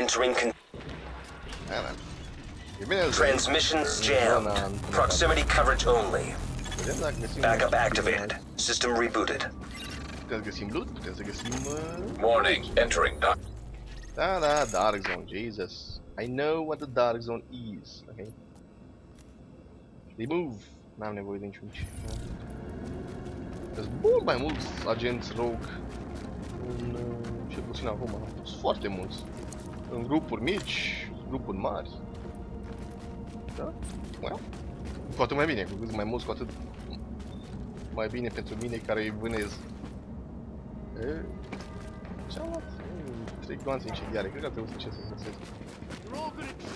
Entering con- Da, da. Bine, îl transmissions jammed. Proximity coverage only. vedem dacă găsim... Backup activated. System rebooted. Putem să găsim loot, putem să găsim... Uh... Warning, entering dark. Da, da, Dark Zone, Jesus. I know what the Dark Zone is, ok? Remove. N-am nevoie de niciun ce. Sunt mult mai mulți agenți rogue în, uh, cel puțin acum. Sunt foarte mulți. În grupuri mici, grupuri mari. Da? Well, cu atât mai bine, cu cât mai mulți, cu atât mai bine pentru mine care îi vânez. E, ce-am luat? E, Trei gloanțe incendiare, cred că ar trebui să încerc să găsesc.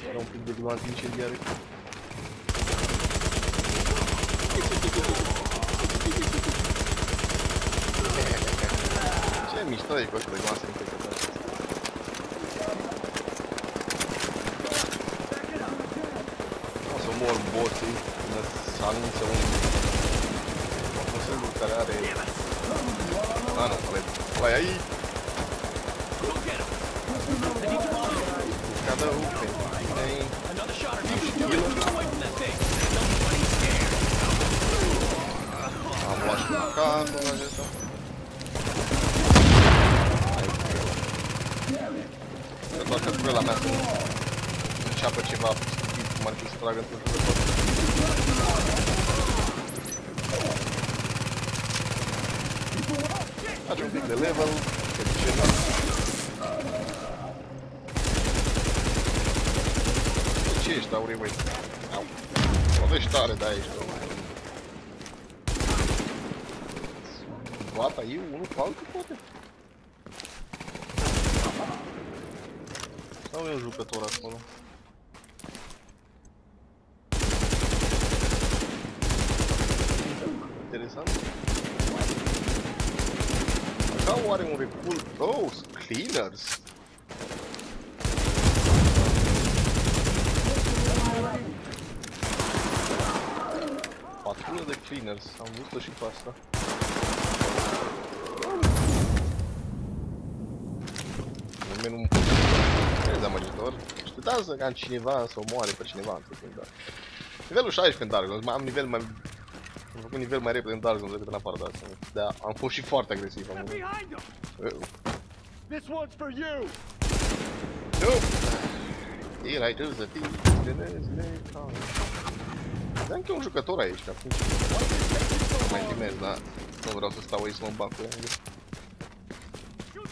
Era un pic de gloanțe incendiare. Ce mișto e cu ăsta de gloanțe încărcătoare. O să mor boții până să anunțe un... Un singur care are... Ah, nu, ăla ăla e aici. Cada um tem. Am luat și cartul la acesta. Că doar că speră la mea să nu înceapă ceva stupid, cum ar fi să tragă într-un jucător. Face un pic de level, că ce nu. Ce ești, Aurii, băi? Au. Lovești tare de aici, bă. Bata eu, unul cu altul, poate? Sau e un jucător acolo? Interesant. Așa oare un recul... Oh, cleaners! Patrulă de cleaners, am văzut-o și pe asta. Nimeni nu e dezamăgitor. Așteptam să ca cineva să omoare pe cineva într-un timp, dar... Nivelul 16 în Dark Souls, mai am nivel mai... Am făcut nivel mai repede în Dark Souls decât în afară de asta. Da, am fost și foarte agresiv. Am... Behind them! Uh, This one's for you! Nu! Here I do the thing. Dar încă un jucător aici, că acum mai primez, dar nu vreau să stau aici să mă bag cu ea.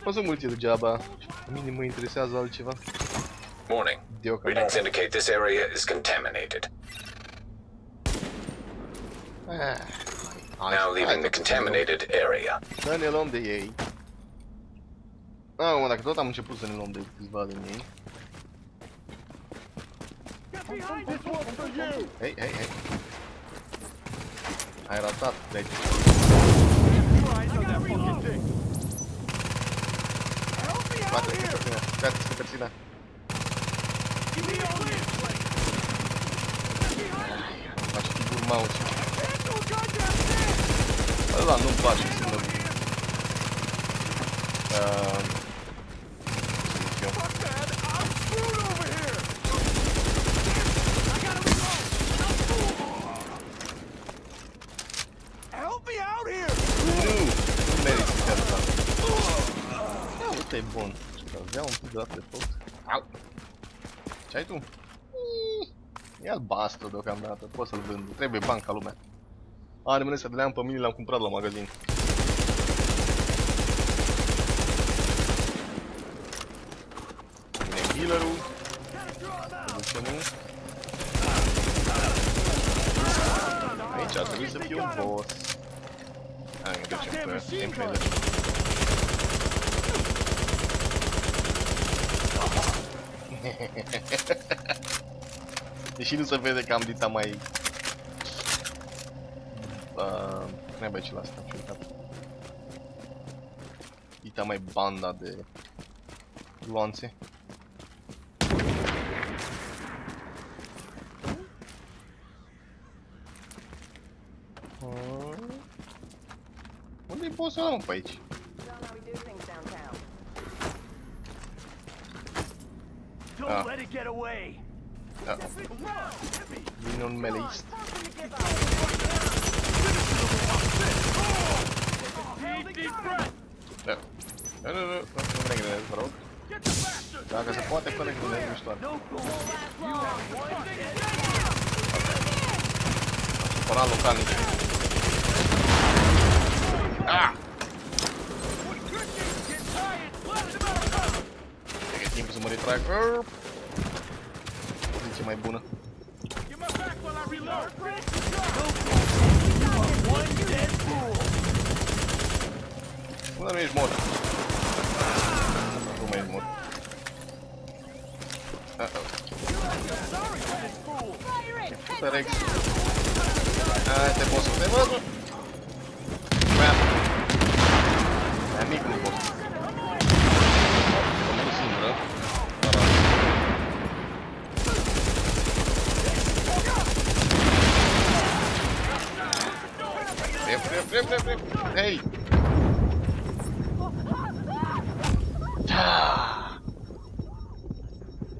O să mulți degeaba. Pe mine mă interesează altceva. Warning. Deocamdată. Readings indicate this area is contaminated. Ah, Now leaving the contaminated area. Să ne luăm de ei. Acum, dacă tot am început să ne luăm de câțiva din ei. Get behind This one's for you! Hei, hei, hei. Ai ratat, deci. Right on that fucking thing! Help me out Ăla nu-mi place să mă... Uh, să zic eu. Fuck that! I'm screwed over here! I gotta reload! Help me out here! Nu! Nu merită chiar asta. Ia, uite, e bun. Avea un pic de dat de foc. Au! Ce ai tu? E albastru deocamdată, pot să-l vând. Trebuie bani ca lumea. A, rămâne să le-am pe mine, le-am cumpărat la magazin. Vine healer-ul. Să ducem Aici ar trebui să fie un boss. Hai, ne ducem pe M60. Deși nu se vede că am dita mai... Uh, ne băi ce la asta, ce uitat. Dita mai banda de gloanțe. Uh, Unde-i bossul ăla, mă, pe aici? Don't know we do things downtown. Don't Ah. let it get away. Da. Vine un meleist. Deep, deep breath. Da. Nu, nu, nu, nu, nu ne gândesc, vă rog. Get the bastard. Dacă se poate, fără gândesc miștoare. No bull. You have one dead. Până localnici. Ah! Get tired. Blast him out of cover. Cred că e timpul să mă retrag. Zice mai bună. Get my back while I reload. No bull. You are one dead fool. Bă, nu ești mort. Nu mai ești mort. Uh-oh. Sorry for this fool. Puta Rex. Hai, te pot să te văd, mă. Crap. Mai mic nu pot. Am fost singură. Dar Rep, rep, rep, rep, rep. Hei! Ah!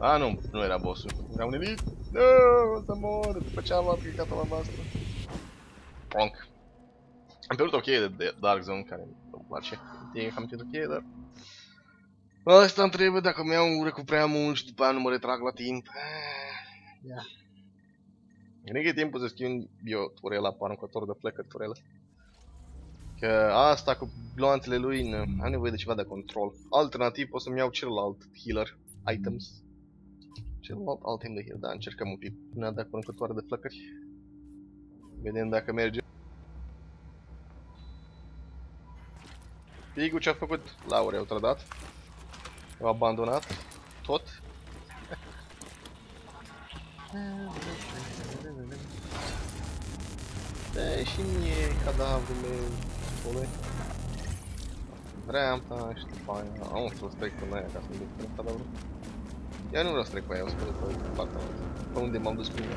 A, nu, nu era bossul. Era un elit. Nu, o să mor după ce am luat clicatul la voastră. Pronk. Am pierdut o cheie de, de Dark Zone care îmi place. E cam pierdut cheie, dar... Asta îmi trebuie dacă mi iau ură cu prea mult și după aia nu mă retrag la timp. Ia. Cred că e timpul să schimb eu turela pe aruncător de flecăturele. Că asta cu gloanțele lui nu, am nevoie de ceva de control. Alternativ pot să-mi iau celălalt healer items. Celălalt item de heal, da, încercăm un pic. Ne-a dat cu aruncătoare de flăcări. Vedem dacă merge. Pigul ce-a făcut? Laure, au trădat. Au abandonat. Tot. Dă și mie cadavrul meu, bole. Dreapta și după aia... Am să trec până aia ca să-mi duc până cadavrul. Eu nu vreau să trec pe aia, o să trec pe partea altă. Pe unde m-am dus prima.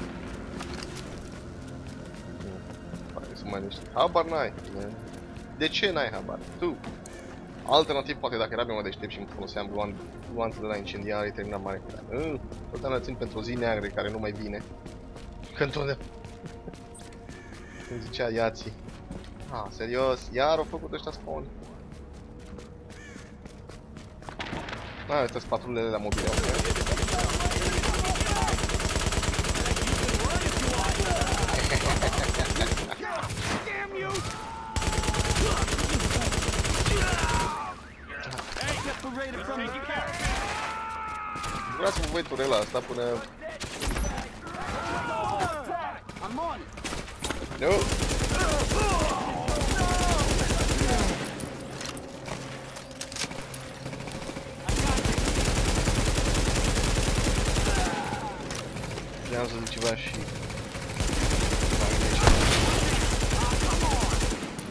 Nu, Pare să mai niște. Habar n-ai. De ce n-ai habar? Tu. Alternativ, poate dacă eram eu mai deștept și îmi foloseam luant, luantul de la incendiare, terminam mare cu uh, Totdeauna țin pentru o zi neagră care nu mai vine. Că întotdeauna... Cum zicea Iații. Ah, serios, iar au făcut ăștia spawn. Ah, uite patrulele la mobile. Damn you! Hey, separated from the Vreau să vă voi turela asta până... I'm on it. Nu! Vreau să zic ceva și...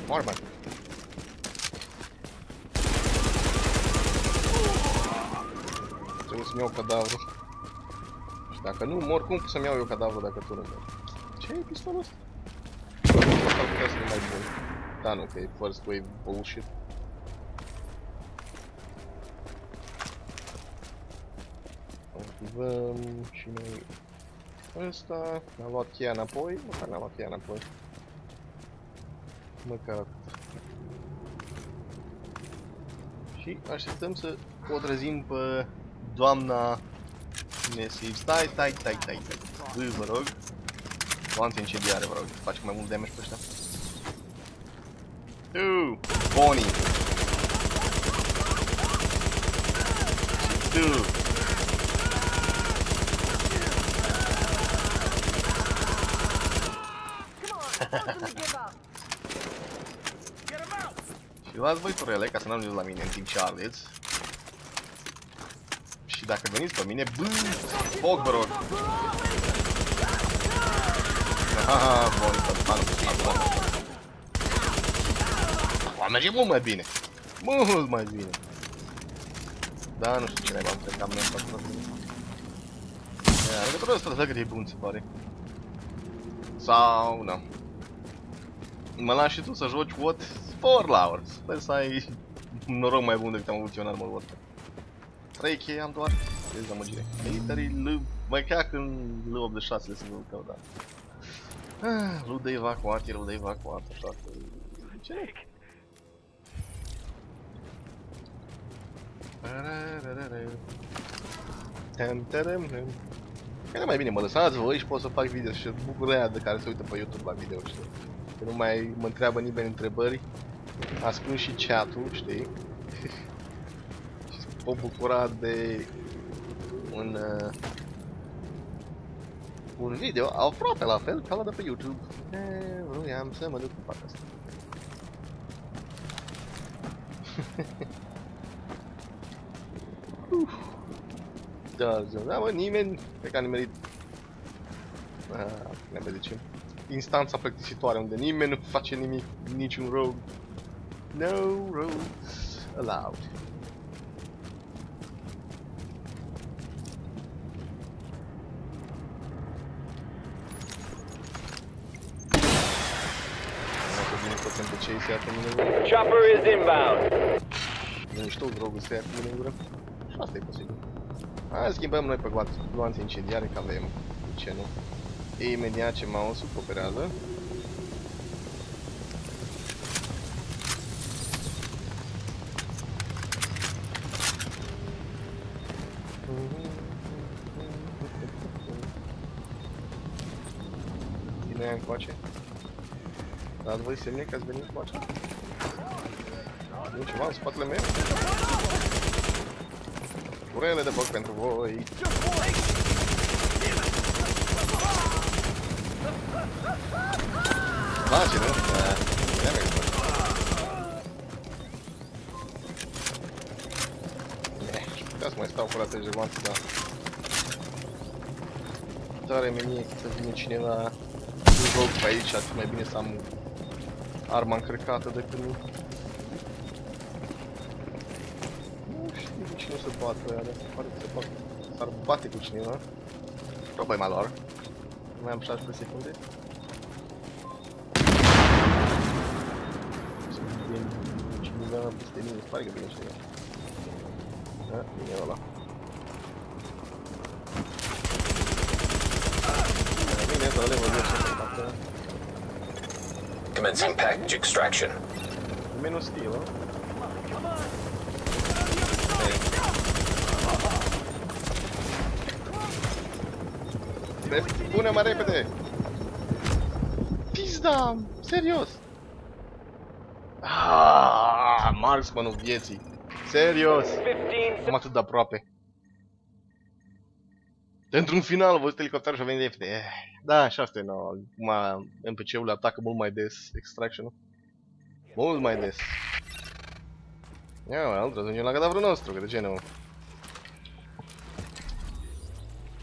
Mor, bă! Trebuie să-mi iau cadavru. Și dacă nu mor, cum pot să-mi iau eu cadavru dacă tu nu mori? Ce e pistolul ăsta? Asta ar putea să fie mai bun. Da, nu, că e first wave bullshit. Activăm și noi ăsta. Ne-am luat cheia înapoi, măcar ne-am luat cheia înapoi. Măcar Și așteptăm să o trezim pe doamna Nessie. Stai, stai, stai, stai, stai. Bă, vă rog. Lanțe incendiare, vă rog. Facem mai mult damage pe ăștia. Tu, Bonnie. Și tu. Get him out! Și luați voi turele ca să nu ajungeți la mine în timp ce ardeți. Și dacă veniți pe mine, bă, foc vă rog. Haha, bun, acum, acum. Acum merge mult mai bine. Mult mai bine. Da, nu știu ce naiba, cred că am mers acolo. Ia, legătura ăsta de că e bun, se pare. Sau, nu. Mă lași și tu să joci what? Spor, Laur. Sper să ai un noroc mai bun decât am avut eu în armorul ăsta. 3 chei am doar. dezamăgire. Military L... Mai chiar când L86 le se vă da. Ah, Lu de evacuat, e de evacuat, așa că... Ce nu? Tem, terem, tem. Care mai bine mă lăsați voi și pot să fac video și bucuria de care se uită pe YouTube la video, știi? Că nu mai mă întreabă nimeni întrebări, ascund și chat-ul, știi? și se pot bucura de un, uh, un video aproape la fel ca la de pe YouTube. E, vreau să mă duc cu partea asta. Da, da, da, mă, nimeni, pe care nimerit ah, ne vedem instanța plictisitoare unde nimeni nu face nimic, niciun rogue. No rogues allowed. Chopper is inbound. Nu știu, drogul să ia cu mine în gură. Și asta e posibil. Hai schimbăm noi pe gloanțe incendiare, că avem. De ce nu? E imediat ce mouse-ul cooperează. Vine aia încoace. Dați voi semne că ați venit încoace. E ceva în spatele meu? Curele de foc pentru voi! Face, nu? Da. Ia merg, bă. Aș putea să mai stau cu rate jevanță, dar... Tare menie să vină cineva un rog pe aici, ar fi mai bine să am arma încărcată decât nu. Nu știu cu cine se bată ăia, dar pare că se bate. S-ar bate cu cineva. Problema lor. Mai am 16 secunde. Cineva peste mine, pare că vine cineva. Da, vine ăla. Bine, ăla le văd eu Commencing package extraction. Menos steel, ă? Pune mai repede! Pizda! Serios! Ah, marksmanul vieții. Serios! Am atât de aproape. Într-un final, văzut elicopterul și a venit repede. Eh, Da, așa asta e, no. Acum NPC-ul atacă mult mai des extraction-ul. Mult mai des. Ia, mă, trebuie să la cadavrul nostru, că de ce nu?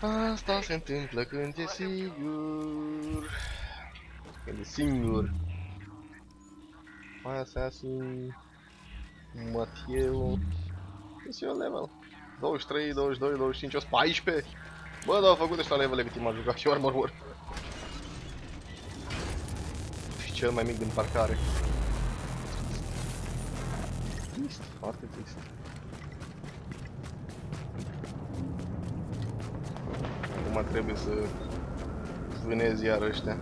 Asta se întâmplă când e sigur. Când e singur. Mai Assassin... Mathieu... Este eu level. 23, 22, 25, 114. Bă, dar au făcut ăștia levele cât m-a jucat și Armor War. Și cel mai mic din parcare. Trist, foarte trist. Acum trebuie să vânez iar ăștia.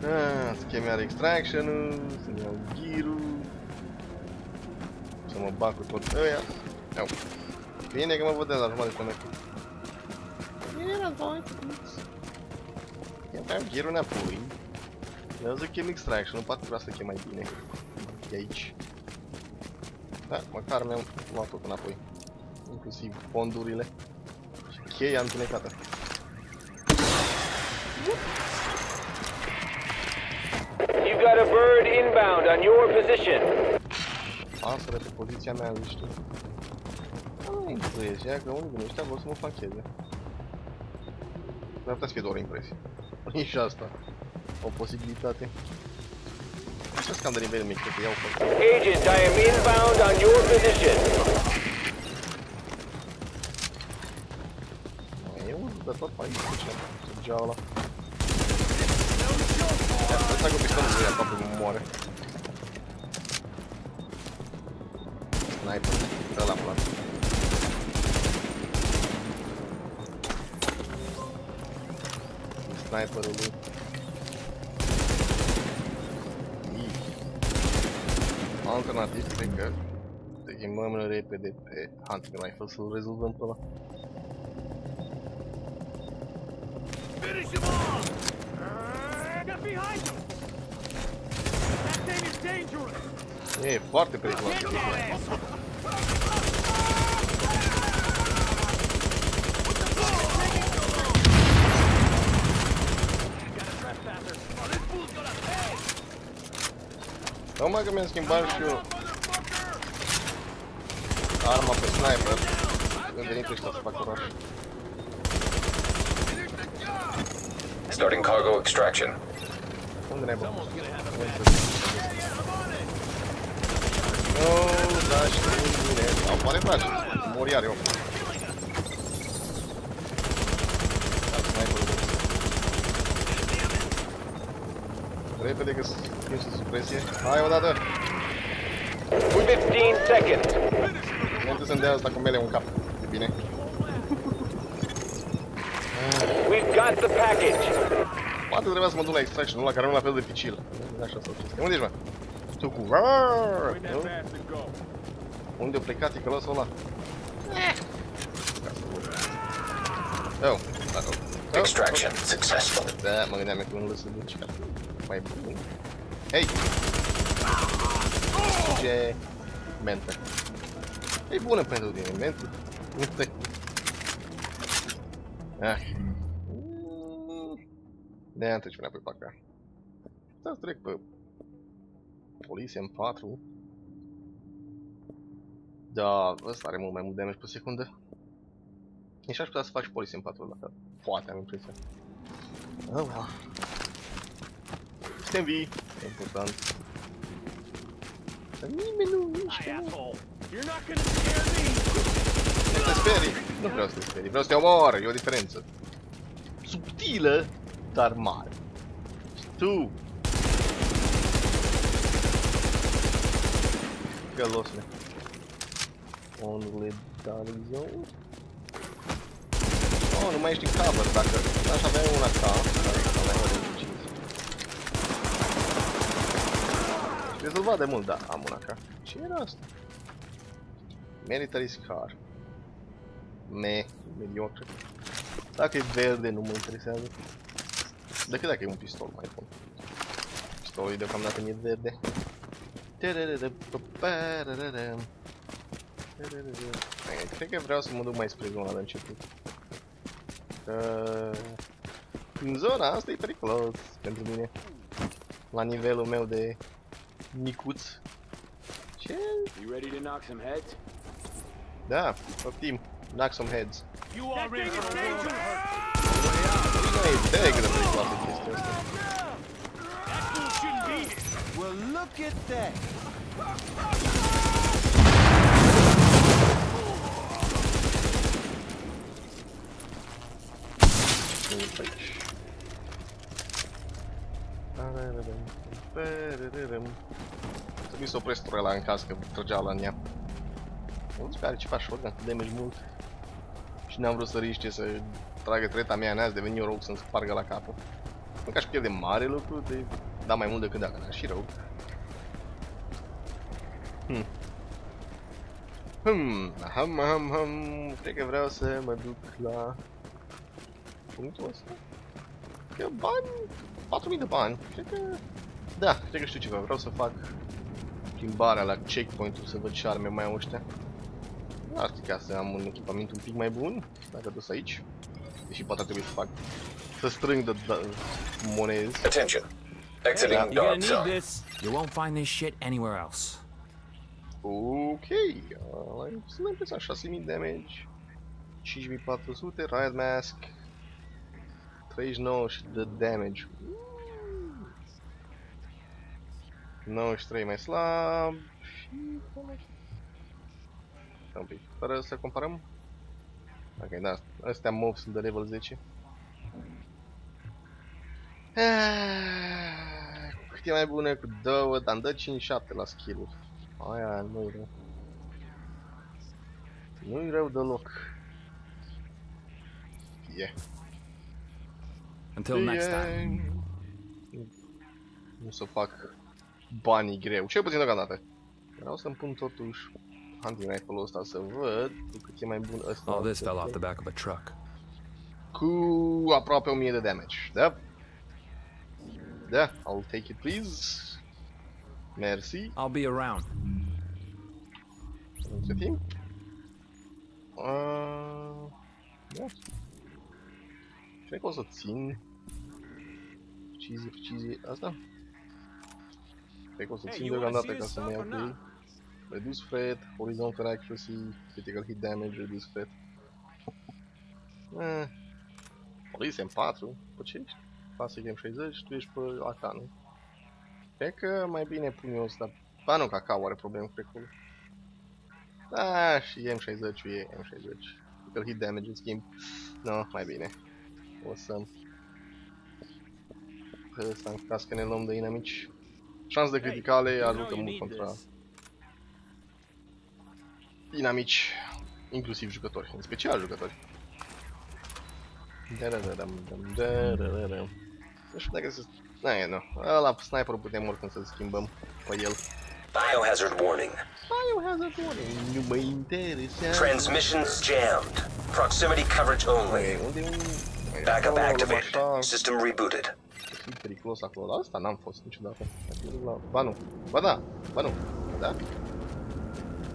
Ah, să chem iar extraction-ul, să-mi iau gear-ul. Să mă bag cu tot ăia. Iau. Bine că mă văd de la jumătate de kilometru. Era voi, Ia mai gear înapoi. Eu să chem extraction, poate vreau să chem mai bine. De aici. Da, măcar mi-am luat tot înapoi. Inclusiv fondurile. Și cheia întunecată. You've got a bird inbound on your position. Pasăre pe poziția mea, nu știu. Nu influezi, ia că unul din ăștia vor să mă facheze. Dar putea să fie doar o impresie. E și asta. O posibilitate. Așa scam de nivel mic, cred că iau foarte. Agent, I am inbound on your position. de tot mai ce sângea ăla. Ia, stai cu pistolul să ia aproape mă moare. Sniper, dă la plan. Sniperul lui. Alternativ, cred că te ghimăm repede pe Hunting Rifle să-l rezolvăm pe ăla. Finish him off! Uh, Get behind him! That thing is dangerous! E foarte periculos. Get that Numai că mi-am schimbat și eu arma pe sniper. Am venit ăștia să fac oraș. Starting cargo extraction. Unde ne-ai bă? Nu, da, știu bine. Sau poate trage. Mor iar eu. Da, sniperul. Repede că schimb să supresie. Hai odată! 15 seconds. Înainte să-mi dea asta cu mele un cap. E bine. We've got the package. Poate trebuia să mă duc la extraction, nu la care nu la fel de dificil. Așa sau ce. Unde ești, mă? Tu cu... Rrrr, Bring that nu? bastard go. Unde a plecat ticălosul ăla? Oh, uh-oh. Oh, Extraction successful. oh. Da, mă gândeam că nu lăsă duci ca mai bun. Hei! Ce mentă. E bună pentru tine, mentă. Nu te... Ah. De aia treci înapoi pe acá. Da, trec pe... Poliție în 4. Da, ăsta are mult mai mult damage pe secundă. Nici aș putea să faci poliție în 4 dacă poate am impresia. Oh well. Suntem vii, e important. Dar nimeni nu Hi, mișcă, nu. asshole. You're not gonna scare me! Nu te sperii. Nu vreau să te sperii, vreau să te omor, e o diferență. Subtilă, dar mare. Tu! Gălosule. Only Dark Zone? Oh, nu mai ești în cover, dacă aș avea una ca, care aveai o de 5. Și rezolvat de mult, da, am una? Military Scar. Me, mediocre. Dacă e verde, nu mă interesează. Decât dacă e un pistol mai bun. Pistolul deocamdată mi-e verde. Hai, Cred că vreau să mă duc mai spre zona de început. Că... În zona asta e periculos pentru mine. La nivelul meu de micuț. Ce? You ready to knock some heads? Da, optim. Knock some heads. You all ready for a war? Nu e idee cât de periculoasă e chestia asta. That fool shouldn't be here. Well, look at that. Nu e pe aici. Trebuie să opresc turela în caz că trăgea la ea. Auzi că are ceva shotgun cu damage mult. Și n-am vrut să riște să tragă treta mea în aia, să deveni eu rog să-mi spargă la capul. Nu că aș pierde mare lucru, de da mai mult decât dacă n-aș și rău. Hmm. Hmm, ham, ham, ham, cred că vreau să mă duc la punctul ăsta. Că bani, 4000 de bani, cred că... Da, cred că știu ceva, vreau să fac plimbarea la checkpoint-ul să văd ce arme mai au ăștia. Ar fi ca să am un echipament un pic mai bun, dacă dus aici. Deși poate ar trebui să fac, să strâng de, de monezi. Attention. Exiting Yeah. You're gonna need this. You won't find this shit anywhere else. Ok, ăla e sunt impresionat, 6000 damage, 5400, riot mask, 39 și de damage. 93 mai slab și... Stai un pic, fără să comparăm? Ok, da, astea moves sunt de level 10. Ah, Cât e mai bună cu două, dar îmi dă 5-7 la skill-uri. Aia nu-i rău. Nu-i rău deloc. E. Until next time. Nu să fac banii greu, cel puțin deocamdată. Vreau să-mi pun totuși hunting rifle-ul ăsta să văd cu cât e mai bun ăsta. All this fell off the back of a truck. Cu aproape 1000 de damage, da? Da, I'll take it please. Mersi. I'll be around. Între timp. Uh, da. Cred că o să țin precizie, precizie, asta? Cred că o să Hey, țin you wanna deocamdată see ca us să mă suck iau or cu not? ei. Reduce threat, horizontal accuracy, critical hit damage, reduce threat. Eh, Police M4, pe ce ești? Classic M60, tu ești pe AK, nu? Cred că mai bine pun eu ăsta. Ba nu, că AK are probleme cu recul. Da, și M60 e M60. Critical hit damage în schimb. No, mai bine. O să... Pe ăsta în caz că ne luăm de inamici. Șanse de criticale you know ajută you mult need contra this. Inamici, inclusiv jucători, în special jucători. Da-da-da-dam, dam, da-da-da-dam. Nu știu dacă se... Na, e, nu. Ăla, sniperul putem oricând să-l schimbăm pe el. Biohazard warning. Biohazard warning, nu mă interesează. Transmissions jammed. Proximity coverage only. Măi, unde e un... Măi, Backup acolo, activated. Așa, System rebooted. e periculos acolo, dar asta n-am fost niciodată. La... Ba nu, ba da, ba nu, da?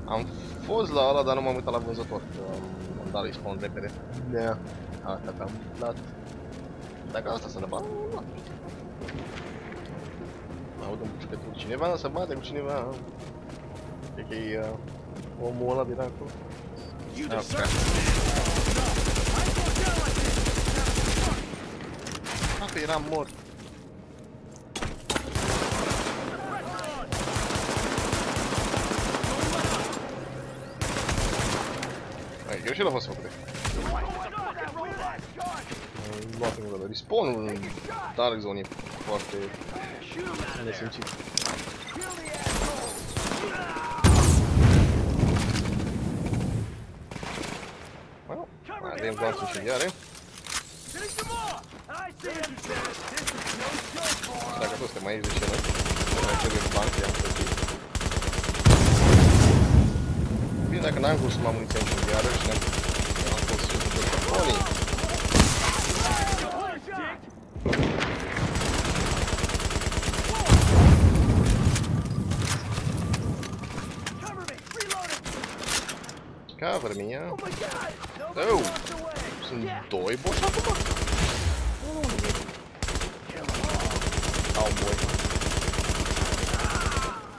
Am fost la ăla, dar nu m-am uitat la vânzător. că Am, am dat respawn repede. Da, asta că am dat. Dacă asta să ne bată, nu luat. Mă aud un pușcătur. Cineva să bate cu cineva. Cred că e uh, omul ăla din acolo. You Ah, deserve crap. I go down like this. Ah, că eram mort. și el a fost făcut. Luat în gură, respawn-ul în Dark Zone e foarte nesimțit. Well, mai avem glanțul și iare. Dacă toți suntem aici, de ce că n-am cum să mă amunițăm și iarăși ne-am fost controlii. Cover me, yeah? Oh! Sunt doi boss acum? Nu, nu, nu.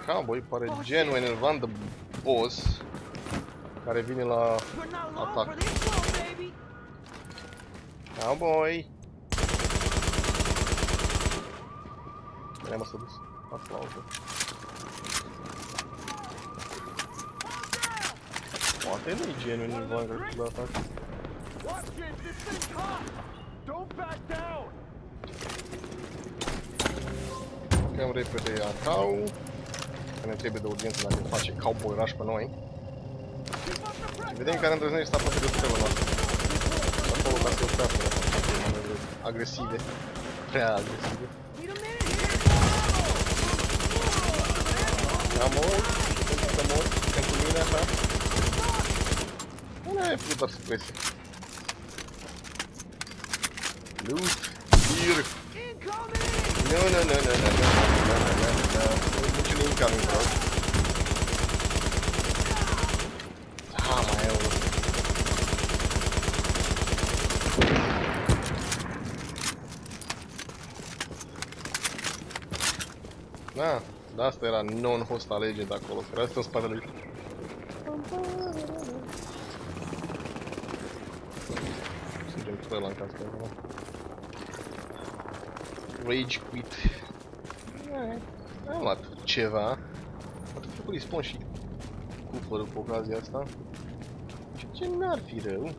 Cowboy pare genul enervant de boss Care vine la atac. Cowboy! Bine, mă, s-a dus. Aplauză. Poate nu-i genuine Vanguard la atac. Cam repede atau. Că ne trebuie de urgență dacă face cowboy rush pe noi. Keep up the Și pressure! vedem care îndrăznește să apăse de tutela noastră. Și acolo ca să oprească de fapt manevre agresive. Prea agresive. Need a minute here! Am mort, pentru că mort, pentru mine așa. Nu ai făcut doar supresie. Loot, gear. Incoming! Nu, nu, nu, nu, nu, nu, nu, nu, nu, nu, nu. Niciun incoming, bro. Ah, mai e unul. Da, da, asta era non-hostile agent acolo, care asta în spatele lui. Singem cu ăla în caz că acolo. Rage quit. Eh, Am luat ceva. Am făcut respawn și cufărul cu ocazia asta. Și ce n-ar fi rău.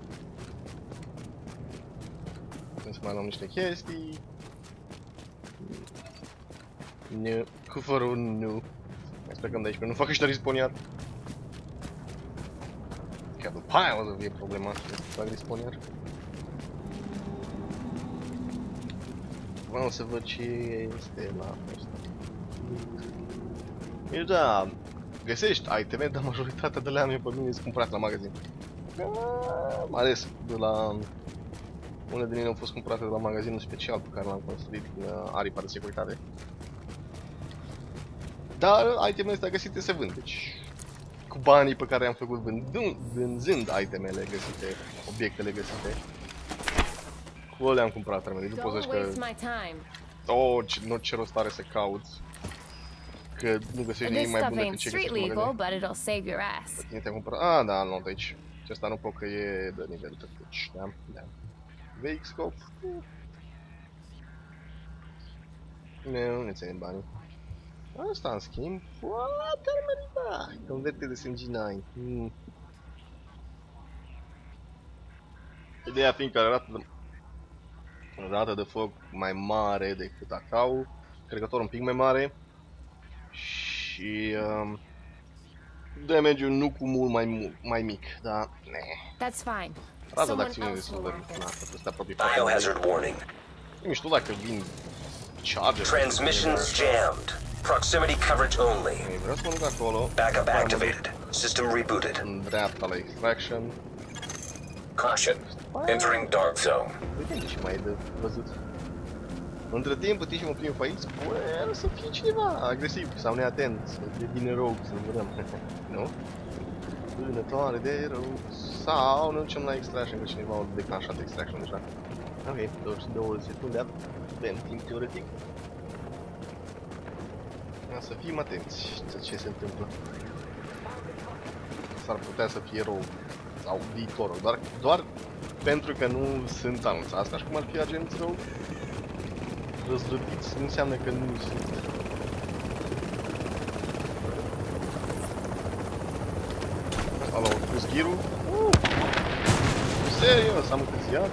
Trebuie să mai luăm niște chestii. Nu, cufărul nu. Mai plecăm de aici, că nu fac ăștia respawn iar. Chiar după aia o să fie problema să fac respawn iar. Vreau să văd ce este la asta. Deci da, găsești iteme, dar majoritatea de le am eu pe mine sunt cumpărate la magazin. Ah, Mai ales de la... Unele din ele au fost cumpărate de la magazinul special pe care l-am construit în uh, aripa de securitate. Dar itemele astea găsite se vând, deci cu banii pe care am făcut vândând, vânzând itemele găsite, obiectele găsite, cu ăle am cumpărat armele. Nu poți să Don't zici că waste my time. oh, ce, nu ce rost are să cauți, că nu găsești nimic This mai stuff bun decât ain't ce street găsești în legal, magazin. but it'll save your ass. Cine te-a cumpărat? Ah, da, nu de aici. Și asta nu pot că e de nivel tăcuci, da? Da. Vehic scope? Nu, nu ținem banii. Asta, în schimb, foarte armărit, Converted SMG9. Hmm. Ideea fiind că arată de, rată de foc mai mare decât acau, cregător un pic mai mare și um, damage-ul nu cu mult mai, mult, mai mic, dar ne. That's fine. Rata de Someone acțiune e else destul will de want this. înaltă, peste apropie foarte mult. Biohazard warning. E mișto dacă vin charger. Transmissions jammed. Proximity coverage only. Ok, vreau să mă duc acolo. Backup După aia mă duc activated. System rebooted. În dreapta la extraction. Caution. Entering dark zone. Vedem ce mai de văzut. Între timp, putem și mă plimb pe aici, sper să fie cineva agresiv sau neatent, să devine rău, să vedem. nu? Vânătoare de rău. Sau ne ducem la extraction, că cineva a declanșat extraction deja. Ok, 22 de secunde, avem timp teoretic. Ia să fim atenți la ce se întâmplă. S-ar putea să fie rău sau viitorul, doar, doar pentru că nu sunt anunțați, așa cum ar fi agenți rău, răzvrătiți, nu înseamnă că nu sunt. Alo, pus ghirul? Uh! Serios, am întârziat?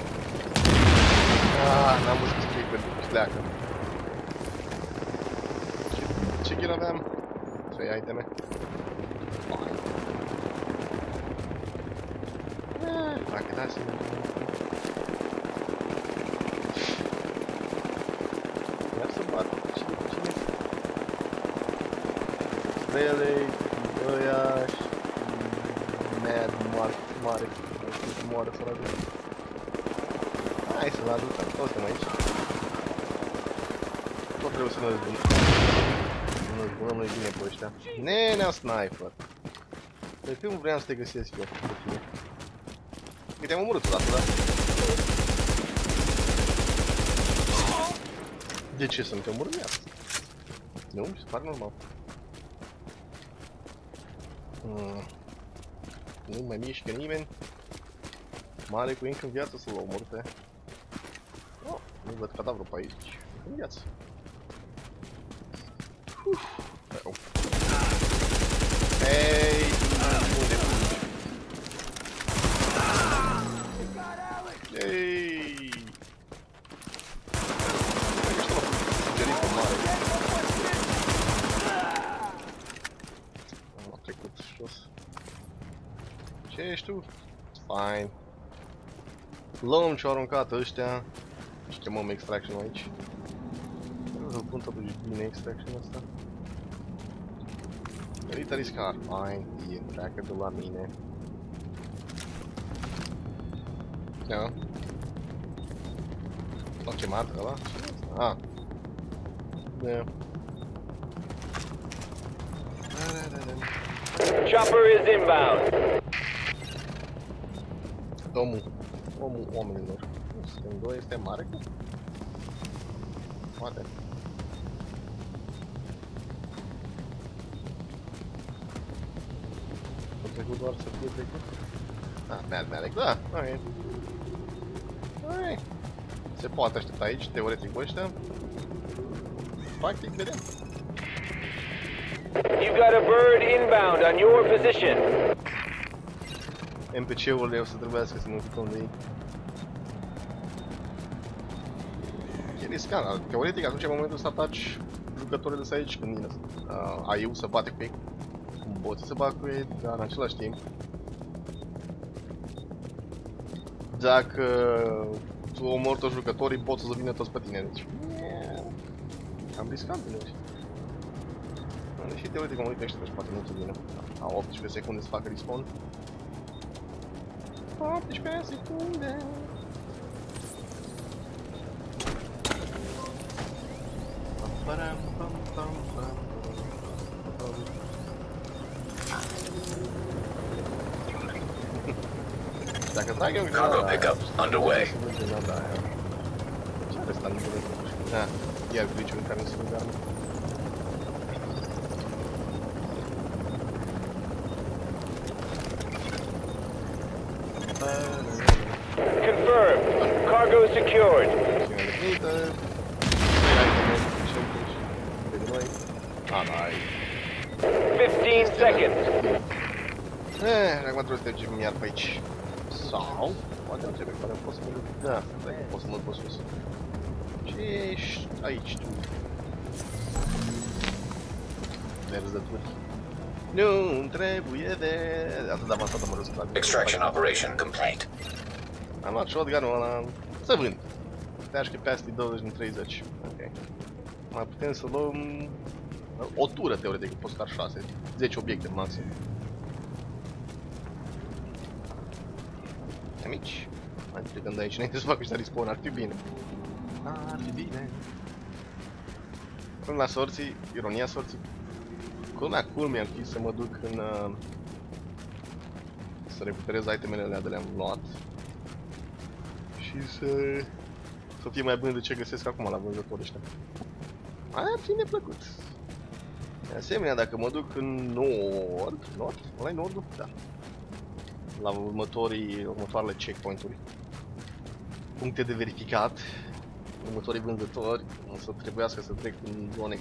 Ah, n-am văzut ce că pleacă. Ce, ce ghir aveam? Trei iteme. Ah, Dacă da să Ia să bat cine cu cine. Strele, ăia și Mad mare, mare, nu știu cum moară să-l aduc. Hai să-l aducem, toți suntem aici. Tot trebuie să ne răzbunăm. Să ne răzbunăm noi bine pe ăștia. Nenea sniper. Pe când vreau să te găsesc eu pe tine. Că te-am omorât odată, da? De ce să nu te omor în viață? Nu, mi se pare normal. Hmm. Nu mai mișcă nimeni. Mare cu încă în viață să-l omor pe... Oh, nu văd cadavru pe aici. În viață. Trecut jos. Ce ești tu? Fine. Luăm ce-au aruncat ăștia și chemăm extraction aici. Pun totuși bine extraction ăsta. Merită riscar. Fine, e treacă de la mine. Da. L-au chemat ăla? Ah. Da. Chopper is inbound. Omul. Omul oamenilor. Suntem doi, este mare? Poate. A trecut doar să fie trecut? Ah, Mad Malek, da, ok. Ok. Se poate aștepta aici, teoretic, cu ăștia. Practic, vedem. You've got a bird inbound on your position. NPC-urile o să trebuiască să ne ocupăm de ei. E riscant, teoretic atunci în momentul să ataci jucătorii de să aici când vine uh, AI-ul să bate cu ei, cum boții să bat cu ei, dar în același timp dacă tu omori toți jucătorii, pot să vină toți pe tine, deci Cam riscant uneori. Deși teoretic mă uit ăștia, deci poate nu se vină. La 18 secunde să facă respawn. 18 secunde. Pam, param, pam, pam, pam, pam. Dacă trag eu Cargo pickup underway. Ce are ăsta în gură? Da, iar glitch-ul în care nu se vede armă. Confirmed. Cargo secured. Misiune îndeplinită. Ce ai de noi? Ah, n-ai. 15 seconds. Eh, acum trebuie să mergem iar pe aici. Sau, poate nu trebuie, poate pot să mă duc. Da, stai că pot să mă duc pe sus. Ce ești aici tu? Verzături. Nu trebuie de... Atât de avansat am răzut la Extraction operation complete. Am luat shotgun-ul ăla să vând. Te aș că pe astea 20 din 30. Ok. Mai putem să luăm o tură teoretic, că poți scar 6. 10 obiecte maxim. Amici, mai plecăm de aici înainte să fac ăștia respawn, ar fi bine. Ar fi bine. Până la sorții, ironia sorții. Culmea, culmea ar fi să mă duc în... Uh, să recuperez itemele alea de le-am luat. Și să... Să fie mai bun de ce găsesc acum la vânzători ăștia. Aia ar fi neplăcut. De asemenea, dacă mă duc în nord, nord? ăla nordul? Da. La următorii, următoarele checkpoint-uri. Puncte de verificat. Următorii vânzători o să trebuiască să trec în zone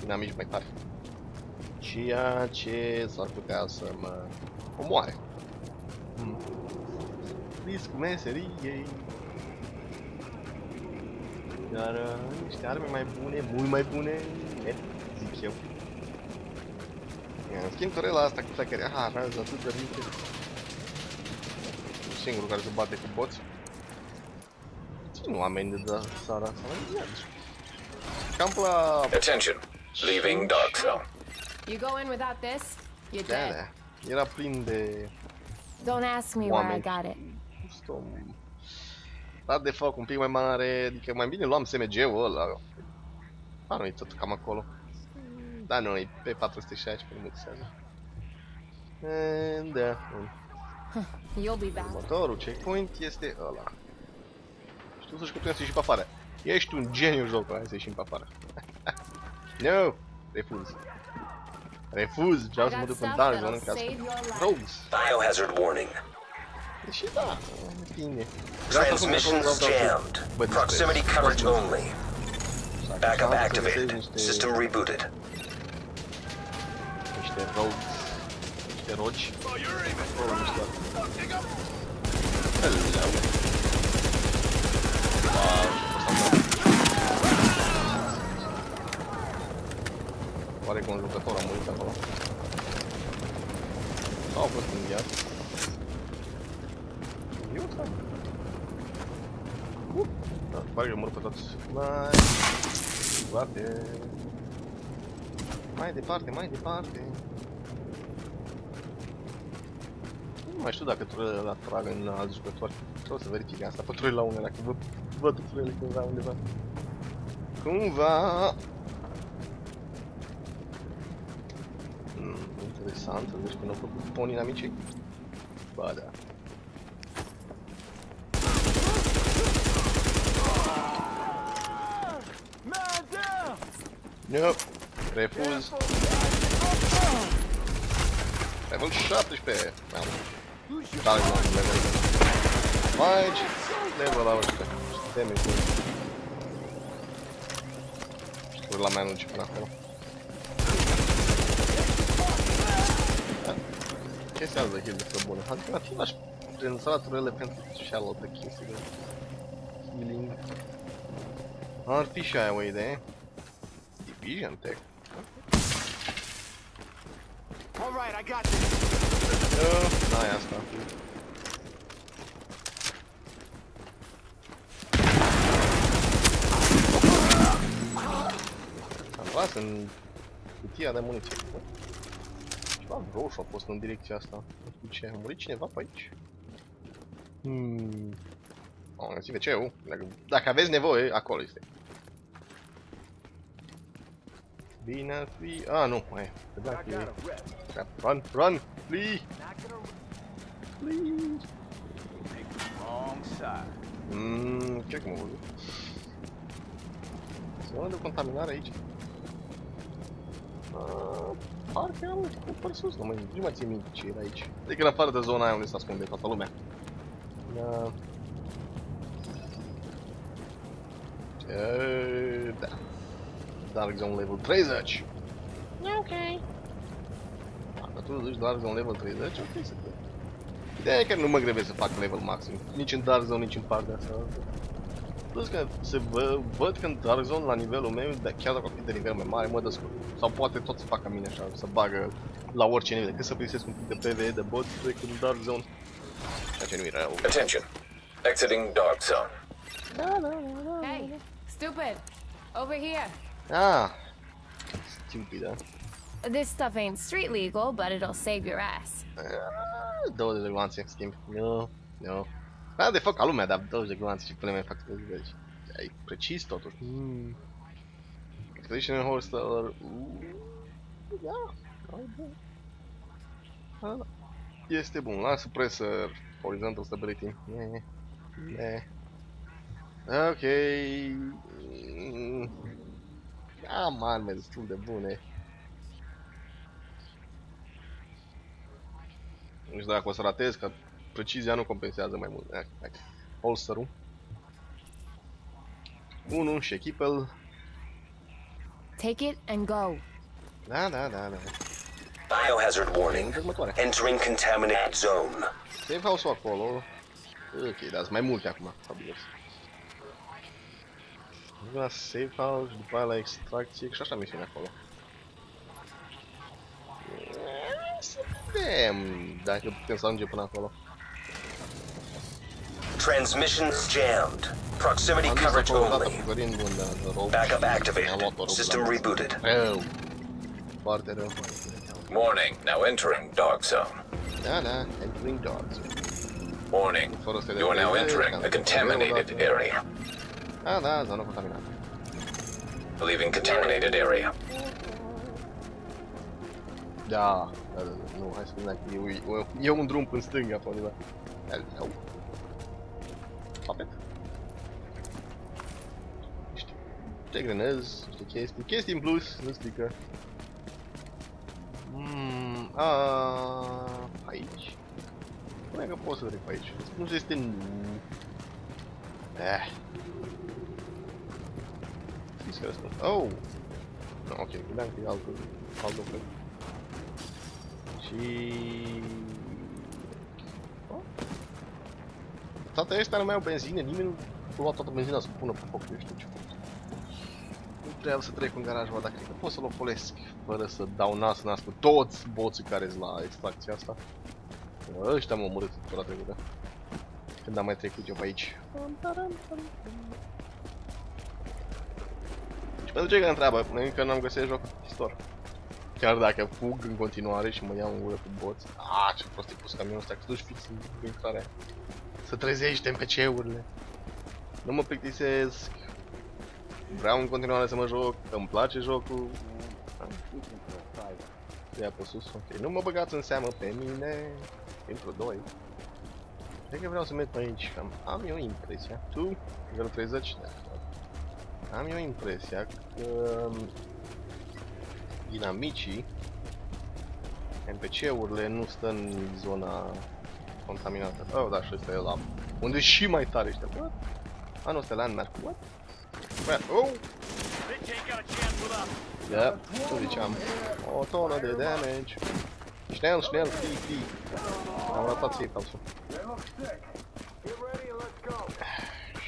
dinamici mai tari. Ceea ce s-ar putea să mă omoare. Hmm. Riscul meseriei. Dar uh, niște arme mai bune, mult mai bune, net, zic eu. În schimb, turela asta cu care aha, raza atât de mică. Singurul care se bate cu boți. Țin oameni de da sara asta, mai Cam pe la... Attention. Leaving dark zone. You go in without this, you're Da, dead. da. Era plin de... Don't ask me where I Oameni. got it. Just un... Dat de foc un pic mai mare, adică mai bine luam SMG-ul ăla. A, nu e tot cam acolo. Da, nu, e pe 416, nu mă disează. Da, bun. You'll be back. Următorul checkpoint este ăla. Știu să-și că putem să ieșim pe afară. Ești un geniu jocul, hai să ieșim pe afară. no! Refuz. Refuz, vreau I să mă got duc în stuff Dark that'll Zone în caz save your că... life. Rogues. Biohazard warning. Și da, bine. Transmissions jammed. Proximity coverage only. Backup activated. System rebooted. Niște rogues. Niște rogi. Acolo mișto. Hello. Wow, Pare că un jucător a murit acolo. Sau a fost înviat. Eu sau? Uh, da, pare că mor pe toți. Mai departe. Mai departe, mai departe. Nu mai știu dacă turele la trag în alți jucători. Trebuie să verific asta pe turele la unele, dacă văd, văd turele cumva undeva. Cumva... Hmm, interesant, deci când au făcut pony amicii. Ba da. Man down! Nope. Refuz. Level 17. Am. Dale, mă, level. Aici. Level la 11. Teme cu. Știu la mea nu începe până acolo. Da. Chestia asta de heal este bună. Alternativ aș renunța la turele pentru cealaltă chestie de healing. Ar fi și aia o idee. Division Tech. All right, I got this. Uh, n-ai asta. în cutia de muniție. Bă, Ceva roșu a fost în direcția asta. Nu știu ce. A murit cineva pe aici? Hmm. Am găsit wc Dacă, dacă aveți nevoie, acolo este. Bine ar fi... A, nu, mai. Credeam că e... Crap. Run, run, flee! Mmm, cred că mă văzut. Zona de contaminare aici. Uh, parcă am trecut pe sus, nu mai, nu mai țin minte ce era aici. Adică în afară de zona aia unde se ascunde toată lumea. Da. E, da. Dark Zone level 30. Ok. Dacă tu zici Dark Zone level 30, ok să te... Ideea e că nu mă grevesc să fac level maxim. Nici în Dark Zone, nici în partea asta. Plus că se vă, văd că în Dark Zone la nivelul meu, dar chiar dacă fi de nivel mai mare, mă descurc. Sau poate tot să fac ca mine așa, să bagă la orice nivel. Cât să prisesc un pic de PvE de bot decât în Dark Zone. Ceea ce nu e rău. Attention. Exiting dark zone. Hey, stupid. Over here. Ah, stupid, da. This stuff ain't street legal, but it'll save your ass. Ah, 20 de gloanțe, în schimb. Nu, nu. Da, de fapt, ca lumea, dar 20 de gloanțe și până mai fac 20 de vezi. Ai precis totuși. Mm. Expedition in Holster. Da, da, da. Este bun. La suppressor. Horizontal stability. Ne. Ne. Ok. Mm. Am arme destul de bune. Nu știu dacă o să ratez, că precizia nu compensează mai mult. Hai, hai. Holster-ul. 1 și echipel. Take it and go. Da, da, da, da. Biohazard warning. Entering contaminated zone. Safe house-ul acolo. Ok, dar sunt mai multe acum, fabulos. La safe house, după aia la extracție, și așa misiune acolo. Să vedem dacă putem să ajungem până acolo. Transmissions jammed. Proximity Am dus coverage acolo odată only. făcărind un uh, rob. Backup Mi-a luat activated. o robă System la rebooted. Rău. Foarte rău. Warning. Now entering dark zone. Da, da, entering dogs. Warning. Fără să You are now entering a contaminated area. Da, da, zonă contaminată. Leaving contaminated area. Da, da, da, da, nu, hai să vedem că e, e, e un drum în stânga pe undeva. Hello. Papet. Niște, niște grenăzi, niște chestii, chestii în plus, nu strică. Mm, a, aici. Spune că pot să trec pe aici. Nu se este nu. Eh. Știți că răspund. Oh! No, ok, credeam că e altul, altul fel. Și... Oh. Toate ăștia nu mai au benzină, nimeni nu a luat toată benzina să pună pe foc, eu știu ce fac. Nu trebuia să trec în garaj, bă, dar cred că pot să-l ocolesc fără să dau nas în nas cu toți boții care sunt la extracția asta. Bă, Ăștia m-au omorât tura trecută. Când am mai trecut eu pe aici. Și pentru cei care întreabă, noi încă n-am găsit jocul store. Chiar dacă fug în continuare și mă iau în gură cu boți. Ah, ce prost e pus camionul ăsta, că duci fix în intrarea. Să trezești NPC-urile. Nu mă plictisesc. Vreau în continuare să mă joc, îmi place jocul. Ia pe sus, ok. Nu mă băgați în seamă pe mine. Intro 2. Cred că vreau să merg pe aici, că am, am eu impresia. Tu, nivelul 30? Da. Am eu impresia că dinamicii NPC-urile nu stă în zona contaminată. Oh, da, și ăsta e la unde e și mai tare ăștia. What? Ah, nu, ăsta e landmark. What? Crap. Oh! Bitch ain't got a chance with us. Da, cum ziceam. O tonă de damage. Schnell, schnell, fii, fii. Am ratat safe house-ul.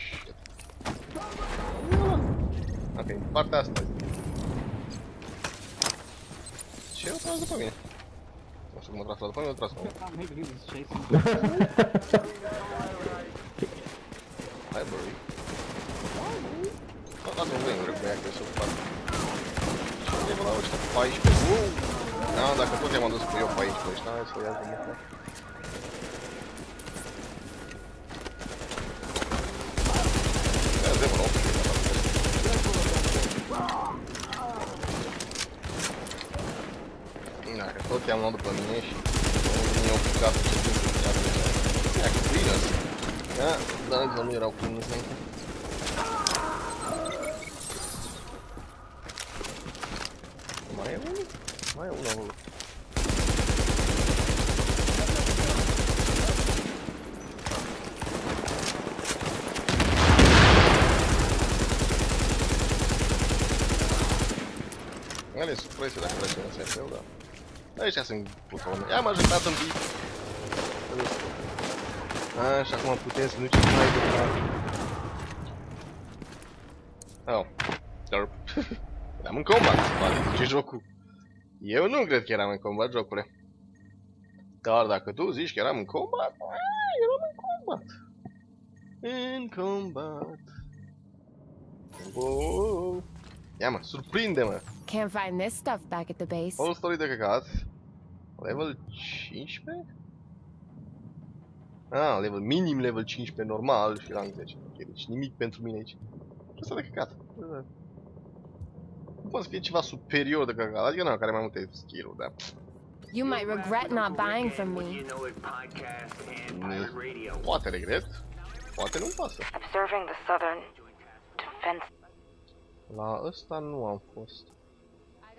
Shit. Ok, partea asta. Ce o tras după mine? Nu știu cum a tras după mine, o tras după mine. Library. Tot asta un vengur cu ea, că e super vă la ăștia 14. Wow! Da, dacă tot i-am adus cu eu pe aici pe ăștia, hai să iau de mult. Ia zi, mă, nu? Dacă tot i-am luat după mine și unul din eu picat ce timp chiar de Ia, cu cleaners. Ia, dar că nu erau cleaners înainte. Mai e unul? Mai e unul acolo. Ale suprese dacă vreți să se da. Aici sunt butonul. Ia m-a jucat în bit. Așa, acum putem să ducem mai departe. Oh. Derp. Eram în combat, poate zice jocul. Eu nu cred că eram în combat, jocule. Dar dacă tu zici că eram în combat, aaa, eram în combat. În combat. Wow. Ia mă, surprinde-mă! Can't find this stuff back at the base. O story de căcat. Level 15? Ah, level minim level 15 normal și rang 10. Ok, deci nimic pentru mine aici. Asta de căcat. Nu poate să fie ceva superior de căcat. Adică nu, care mai multe skill-uri, dar... You might regret not buying from me. You know it, podcast and Mm. pirate radio. Poate regret. Poate nu-mi pasă. Observing the southern defense. La ăsta nu am fost. I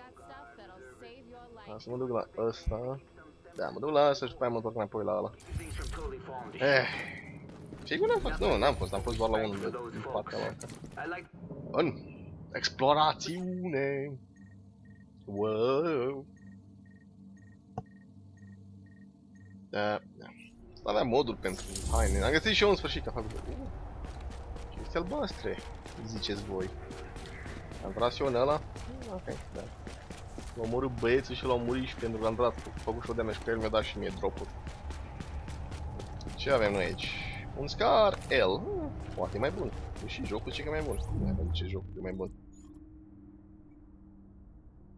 got stuff that'll save your Da, life. să mă duc la ăsta. Da, mă duc la ăsta și după aia mă întorc înapoi la ăla. Things from totally falling to Eh. Sigur n-am fost? Nu, n-am fost. Am fost doar la unul de din partea la alta. I like În explorațiune. Wow. Da, da. Asta avea modul pentru haine. Am găsit și eu în sfârșit că fac uh, chestii albastre, ziceți voi. Am tras eu în ăla? Ok, da. L-au omorât băieții și l-au murit și pentru că am tras, făcut și o damage cu el, mi-a dat și mie drop-uri. Ce avem noi aici? Un Scar L. Hmm, poate e mai bun. E și jocul ce că e mai bun. Mai bun ce jocul e mai bun.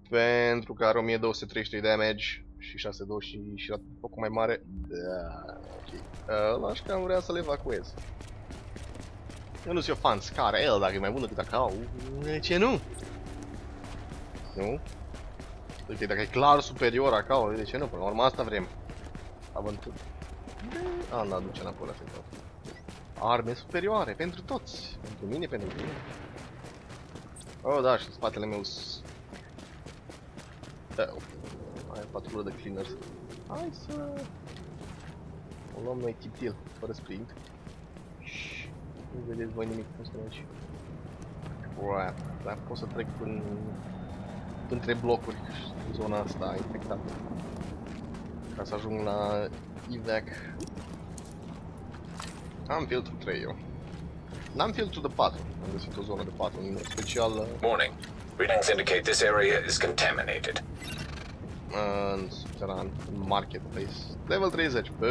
Pentru că are 1233 damage și 620 și, și focul mai mare. Da, ok. Ăla aș cam vrea să le evacuez. Eu nu sunt eu fan Scar L, dacă e mai bun decât Acau. De ce nu? Nu? Ok, dacă e clar superior Acau, de ce nu? Până la urmă asta vrem. Aventură. A, nu aduce înapoi la sector. Arme superioare pentru toți. Pentru mine, pentru tine. Oh, da, și în spatele meu s- Da, mai e patrulă de cleaners. Hai să... O luăm noi titil, fără sprint. Și nu vedeți voi nimic cum spune aici. Crap, dar pot să trec până între blocuri în zona asta infectată. Ca să ajung la evac. Am filtru 3 eu. N-am filtru de 4. Am găsit o zonă de 4, în special uh, Warning. Readings indicate this area is contaminated. în subteran, în marketplace. Level 30. Bă.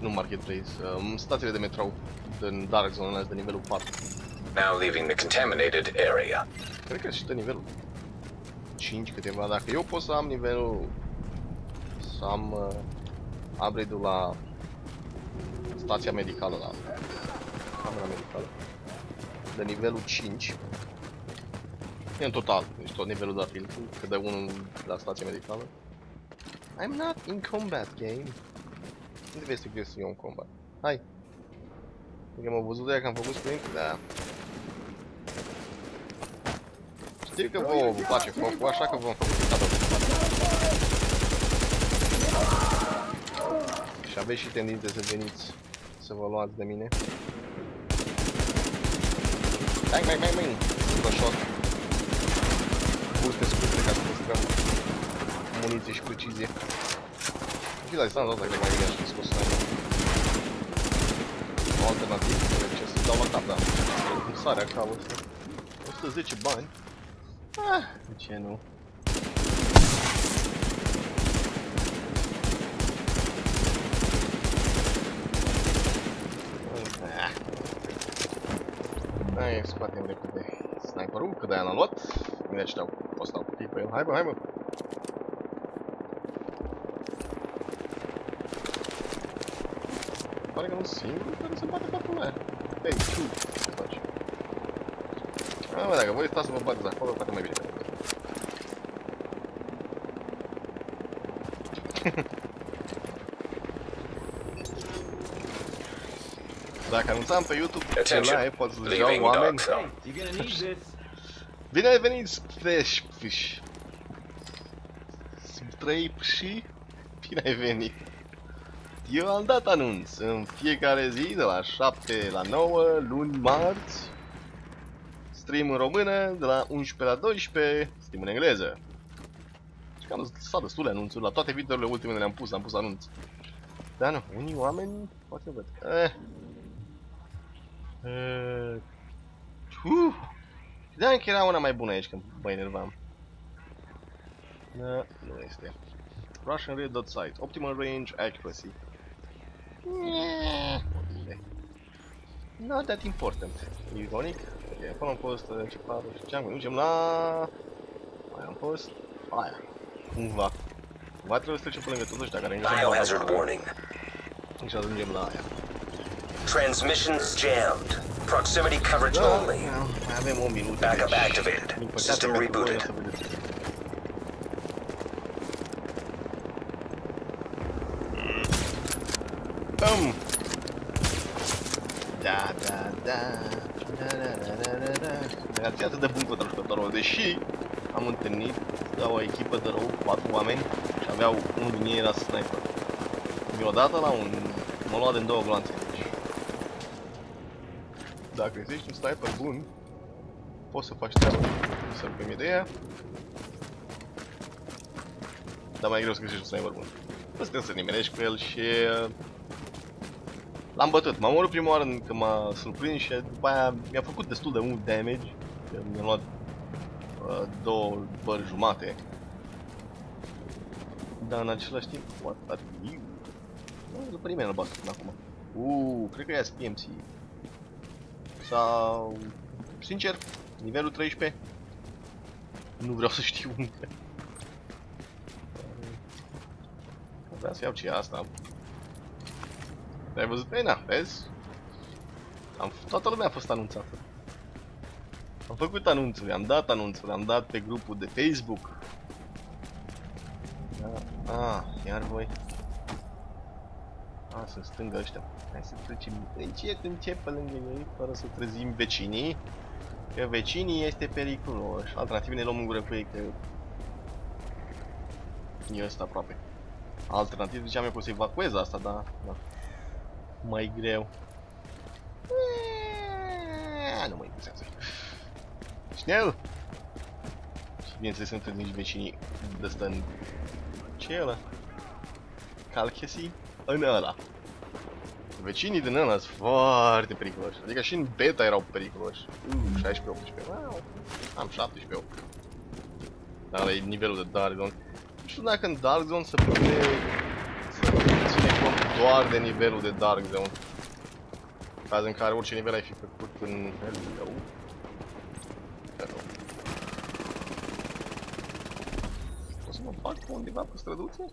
Nu marketplace, um, stațiile de metrou din Dark Zone alea de nivelul 4. Now leaving the contaminated area. Cred că și de nivelul 5 câteva. Dacă eu pot să am nivelul să am uh, upgrade-ul la stația medicală la camera medicală de nivelul 5 e în total, deci tot nivelul de filtru, că de unul la stația medicală I'm not in combat game Unde vezi că sunt eu în combat? Hai! Că m-au văzut de aia că am făcut sprint? Da Știu că vouă vă place focul, așa că vom făcut cadou Și aveți și tendințe să veniți să vă luați de mine. Bang, bang, bang, bang! Super shot. Pulte scurte ca să păstrăm muniție și precizie. Și la distanța asta cred că mai bine aș fi scos sniper. O alternativă, ce să dau la cap, da. Cum sare acabă ăsta. 110 bani. Ah, de ce nu? Ah. Hai, scoatem repede sniperul, că de-aia l-am luat. Imediat citeau, postau copii pe el. Hai bă, hai bă! Pare că nu sunt singurul care se bate capul aia. Hei, tu, ce faci? A, mă, dacă voi stați să vă bateți acolo, poate mai bine. Dacă anunțam pe YouTube pe Attention. live, pot să Leaving deja oameni. dog zone. You're gonna need this. Bine ai venit, Fresh Fish! Trei și bine ai venit! Eu am dat anunț în fiecare zi de la 7 la 9, luni, marți. Stream în română de la 11 la 12, stream în engleză. Și că am lăsat destule anunțuri, la toate videourile ultimele le-am pus, am pus anunț. Da, nu, unii oameni poate văd. Eh. Eh. Uh. Credeam că era una mai bună aici când mă enervam. Da, nu este. Russian Red Dot Sight. Optimal Range Accuracy. Nyeh, bine. Not that important. Ironic. Ok, acolo am fost uh, ce pară și ce am Mergem la... Mai am fost... Aia. Cumva. Cumva trebuie să trecem pe lângă toți ăștia care încă Biohazard warning. Și ajungem la aia. Transmissions jammed. Proximity coverage Da, only. mai avem o minut. Backup deci, activated. din păcate, System pentru voi rebooted. o să vedeți. Bum! Da, da, da. Da, da, da, da, da, da. Era chiar atât de bun contra jucătorul, deși am întâlnit o echipă de rău, patru oameni, și aveau unul din ei era sniper. Deodată la un... mă lua din două gloanțe. Deci, dacă găsești un sniper bun, poți să faci treaba să rupem ideea. Dar mai greu să găsești un sniper bun. Poți să nimerești cu el și... uh, L-am bătut. M-am omorât prima oară când m-a surprins și după aia mi-a făcut destul de mult damage. că Mi-a luat uh, două bări jumate. Dar în același timp, what are you? Nu după nimeni nu-l bată până acum. Uuu, cred că e PMC. Sau... Sincer, nivelul 13? Nu vreau să știu încă. Vreau să iau ce e asta. Ai văzut? Păi na, vezi? Am, toată lumea a fost anunțată. Am făcut anunțuri, am dat anunțuri, am dat pe grupul de Facebook. Da. Ah, iar voi. Ah, sunt stângă ăștia. Hai să trecem încet, încet pe lângă ei, fără să trezim vecinii. Că vecinii este periculos. Alternativ ne luăm în gură cu ei, că... E ăsta aproape. Alternativ ziceam eu că o să evacuez asta, dar... Da. Mai greu. Eee, Nu mă interesează. Schnell! Și bineînțeles nu nici vecinii de ăsta în... Ce e ăla? Calchesi? În ăla. Vecinii din ăla sunt foarte periculoși. Adică și în beta erau periculoși. Uh, 16-18. Wow. Am 17 Dar ăla e nivelul de Dark Zone. Nu știu dacă în Dark Zone se poate să ține cont doar de nivelul de Dark Zone. Caz în care orice nivel ai fi făcut în Hello. Hello. O să mă fac pe undeva pe străduțe?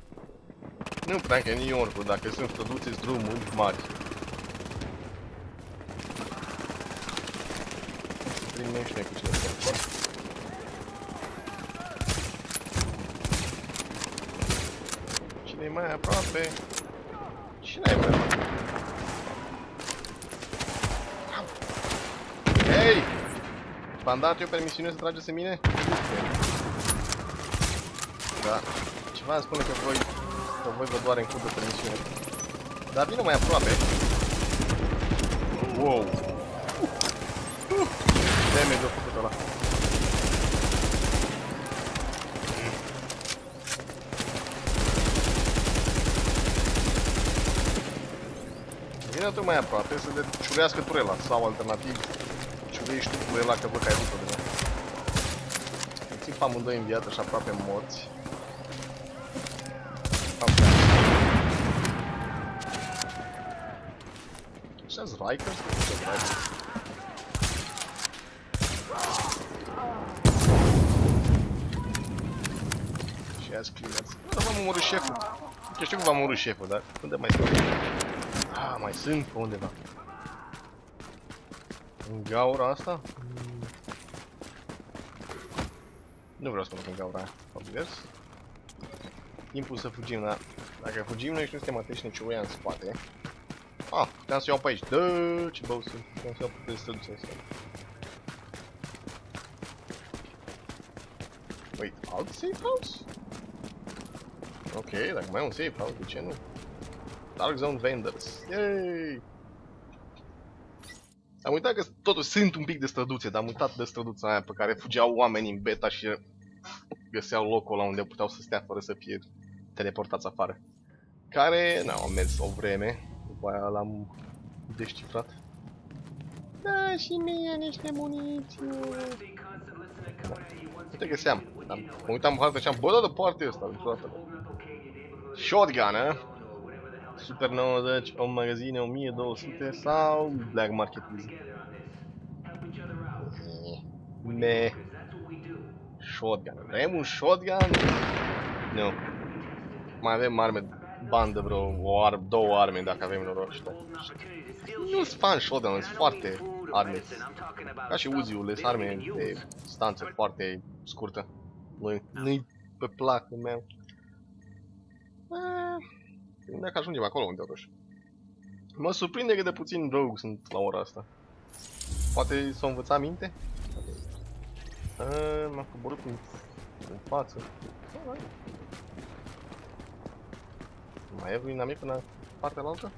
Nu prea că e New York-ul, dacă sunt străduțe, sunt drumuri mari. Primești noi cu cineva. Cine e mai aproape? Cine e mai aproape? Hei! V-am dat eu permisiune să trageți în mine? Da. Ceva îmi spune că voi, că voi vă doare în cur de permisiune. Dar vină mai aproape. Wow. Uh. Damage a făcut ăla. Vine tu mai aproape să le ciurească turela sau alternativ ciurești tu turela că văd că ai rupt-o de mea. Țin pe amândoi în viață și aproape morți. Ăștia-s Rikers? Nu știu Rikers. Și azi cleaners. Dar v-am omorât șeful. Eu știu că v-am omorât șeful, dar unde mai sunt? Ah, mai sunt pe undeva. În gaura asta? Mm. Nu vreau să mă duc în gaura aia. Fac divers. Timpul să fugim, dar dacă fugim noi și nu suntem atenți nici uia în spate. Ah, puteam să iau pe aici. Dă, ce bău sunt. Puteam să iau pe străduțe asta. Wait, alt safe house? Ok, dacă mai e un safe house, de ce nu? Dark Zone Vendors. Yay! Am uitat că totuși sunt un pic de străduțe, dar am uitat de străduța aia pe care fugeau oamenii în beta și găseau locul la unde puteau să stea fără să fie teleportați afară. Care, nu, am mers o vreme, după aia l-am descifrat. Da, și mie niște muniții. Da. Uite găseam. Am, mă uitam în hartă și am, bă, da, de partea asta, dată. Shotgun, eh? Super 90, o magazine 1200 sau Black Market Easy? Me. Shotgun. Vrem un shotgun? Nu. Mai avem arme bandă vreo o ar două arme dacă avem noroc. Nu sunt fan shotgun, sunt foarte arme. Ca și Uzi-ul, sunt arme de stanță foarte scurtă. Nu-i nu pe placul meu. Eh, dacă ajungem acolo unde totuși. Mă surprinde că de puțin rogue sunt la ora asta. Poate s-au învățat minte? Eh, M-a coborât în, în față. Mai e vreun amic până în partea la altă?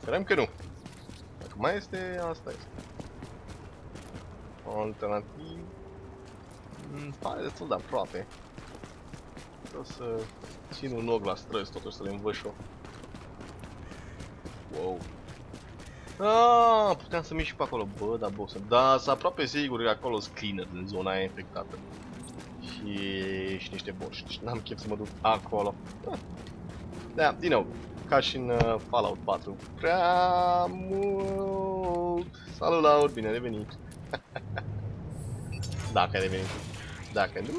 Sperăm că nu. Dacă mai este, asta este. Alternativ... Îmi pare destul de aproape. Vreau să țin un ochi la străzi, totuși să le învăț eu. Wow. Ah, puteam să merg și pe acolo. Bă, da, boss. Da, sunt aproape sigur că acolo sunt cleaner din zona aia infectată. Și, și niște boști. N-am chef să mă duc acolo. Ah. Da, din nou, ca și în uh, Fallout 4. Prea mult! Salut, Laur, bine ai revenit! Dacă ai revenit. Dacă nu...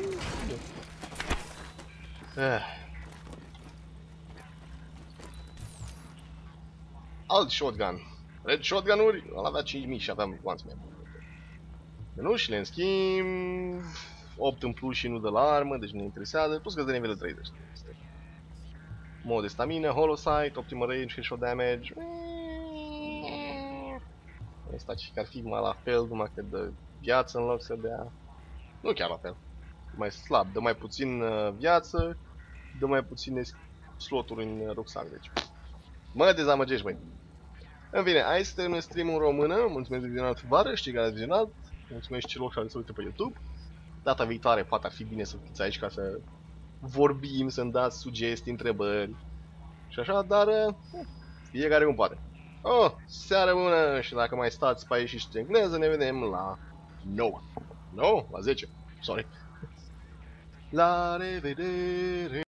nu. Ah. Alt shotgun. Red shotgun-uri, ăla avea 5000 și aveam guanți mai buni. Menușile, în schimb, 8 în plus și nu de la armă, deci nu ne interesează, plus că de nivel 30. Mod de stamină, holosight, optimă range, headshot damage. Asta și că ar fi mai la fel, numai că de viață în loc să dea. Nu chiar la fel. Mai slab, dă mai puțin uh, viață, dă mai puține sloturi în uh, rucsac, deci. Mă dezamăgești, băi. În fine, hai să termin stream în română. Mulțumesc de vizionat vară, știi care a vizionat. Mulțumesc celor care se uită pe YouTube. Data viitoare poate ar fi bine să fiți aici ca să vorbim, să-mi dați sugestii, întrebări și așa, dar uh, fiecare cum poate. Oh, seară bună și dacă mai stați pe aici și știți engleză, ne vedem la 9. 9? La 10. Sorry. La revedere!